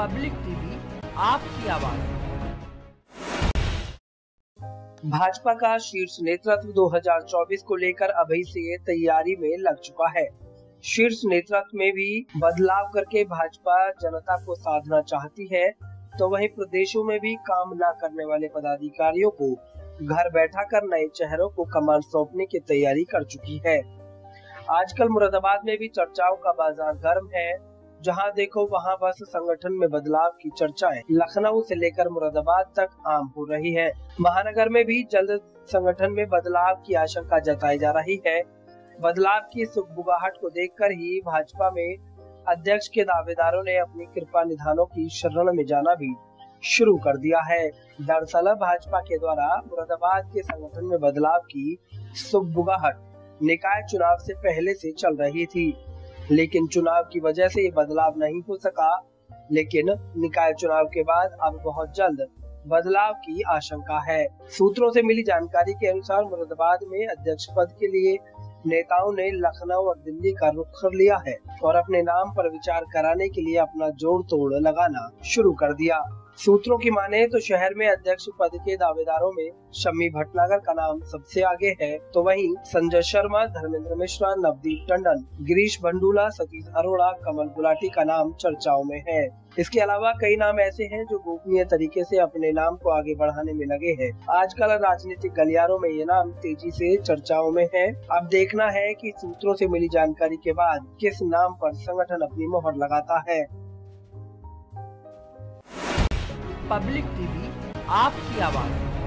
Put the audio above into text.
Public TV, आपकी आवाज़। भाजपा का शीर्ष नेतृत्व 2024 को लेकर अभी से तैयारी में लग चुका है। शीर्ष नेतृत्व में भी बदलाव करके भाजपा जनता को साधना चाहती है तो वहीं प्रदेशों में भी काम न करने वाले पदाधिकारियों को घर बैठा कर नए चेहरों को कमान सौंपने की तैयारी कर चुकी है। आजकल मुरादाबाद में भी चर्चाओं का बाज़ार गर्म है। जहाँ देखो वहाँ बस संगठन में बदलाव की चर्चाएँ लखनऊ से लेकर मुरादाबाद तक आम हो रही है। महानगर में भी जल्द संगठन में बदलाव की आशंका जताई जा रही है। बदलाव की सुखबुगाहट को देखकर ही भाजपा में अध्यक्ष के दावेदारों ने अपनी कृपा निधानों की शरण में जाना भी शुरू कर दिया है। दरअसल भाजपा के द्वारा मुरादाबाद के संगठन में बदलाव की सुखबुगाहट निकाय चुनाव से पहले से चल रही थी। लेकिन चुनाव की वजह से ये बदलाव नहीं हो सका। लेकिन निकाय चुनाव के बाद अब बहुत जल्द बदलाव की आशंका है। सूत्रों से मिली जानकारी के अनुसार मुरादाबाद में अध्यक्ष पद के लिए नेताओं ने लखनऊ और दिल्ली का रुख कर लिया है और अपने नाम पर विचार कराने के लिए अपना जोड़ तोड़ लगाना शुरू कर दिया। सूत्रों की माने तो शहर में अध्यक्ष पद के दावेदारों में शम्मी भटनागर का नाम सबसे आगे है तो वहीं संजय शर्मा, धर्मेंद्र मिश्रा, नवदीप टंडन, गिरीश बंडूला, सतीश अरोड़ा, कमल गुलाटी का नाम चर्चाओं में है। इसके अलावा कई नाम ऐसे हैं जो गोपनीय तरीके से अपने नाम को आगे बढ़ाने में लगे हैं। आजकल राजनीतिक गलियारों में ये नाम तेज़ी से चर्चाओं में है। अब देखना है कि सूत्रों से मिली जानकारी के बाद किस नाम पर संगठन अपनी मोहर लगाता है। पब्लिक टीवी, आपकी आवाज़।